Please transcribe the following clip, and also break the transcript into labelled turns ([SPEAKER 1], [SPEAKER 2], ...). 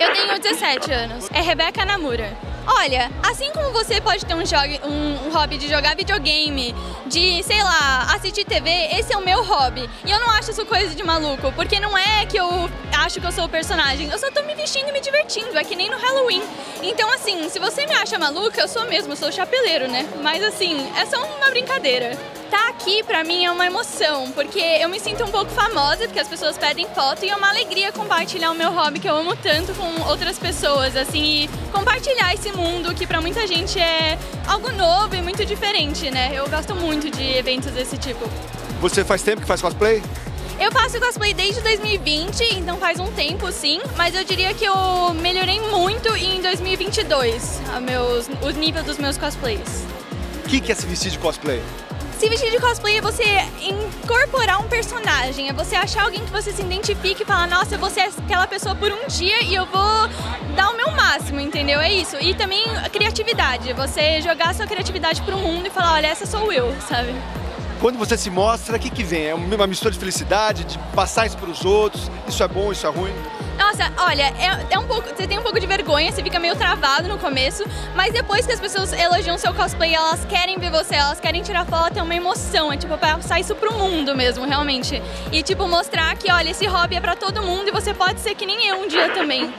[SPEAKER 1] Eu tenho 17 anos. É Rebeca Namura. Olha, assim como você pode ter um, um, hobby de jogar videogame, de, sei lá, assistir TV, esse é o meu hobby. E eu não acho isso coisa de maluco, porque não é que eu acho que eu sou o personagem, eu só tô me vestindo e me divertindo, é que nem no Halloween. Então, assim, se você me acha maluca, eu sou mesmo, eu sou chapeleiro, né? Mas, assim, é só uma brincadeira tá aqui pra mim é uma emoção, porque eu me sinto um pouco famosa, porque as pessoas pedem foto e é uma alegria compartilhar o meu hobby que eu amo tanto com outras pessoas, assim, e compartilhar esse mundo que pra muita gente é algo novo e muito diferente, né? Eu gosto muito de eventos desse tipo.
[SPEAKER 2] Você faz tempo que faz cosplay?
[SPEAKER 1] Eu faço cosplay desde 2020, então faz um tempo sim, mas eu diria que eu melhorei muito em 2022, a meus, o nível dos meus cosplays.
[SPEAKER 2] O que, que é se vestir de cosplay?
[SPEAKER 1] Se vestir de cosplay é você incorporar um personagem, é você achar alguém que você se identifique e falar, nossa, vou ser aquela pessoa por um dia e eu vou dar o meu máximo, entendeu? É isso. E também a criatividade, você jogar sua criatividade pro mundo e falar, olha, essa sou eu, sabe?
[SPEAKER 2] Quando você se mostra, o que, que vem? É uma mistura de felicidade, de passar isso para os outros? Isso é bom, isso é ruim?
[SPEAKER 1] Nossa, olha, é, é, um pouco. Você tem um pouco de vergonha, você fica meio travado no começo, mas depois que as pessoas elogiam seu cosplay, elas querem ver você, elas querem tirar foto, é uma emoção, é tipo passar isso pro mundo mesmo, realmente. E tipo, mostrar que, olha, esse hobby é pra todo mundo e você pode ser que nem eu um dia também.